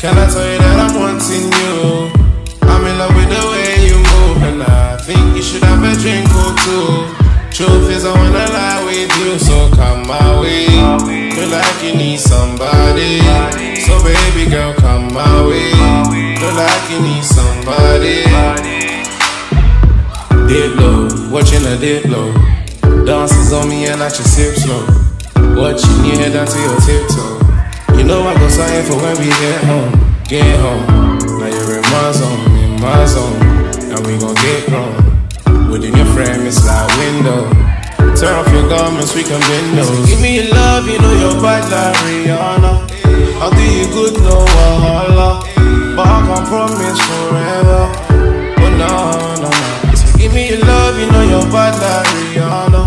Can I tell you that I'm wanting you? I'm in love with the way you move, and I think you should have a drink or two. Truth is, I wanna lie with you, so come my way. Feel like you need somebody, so baby girl, come my way. Feel like you need somebody. Dip low, watching a dip low. Dances on me and I just sip slow. Watching you head down to your tiptoe. You know I flying for when we get home, get home. Now you're in my zone, in my zone. and we gon' get grown. Within your frame, it's like window. Turn off your garments, we can windows. So give me your love, you know you're bad like Rihanna. I'll do you good, no Wahala. But I can't promise forever. Oh no, no, no. So give me your love, you know you're bad like Rihanna.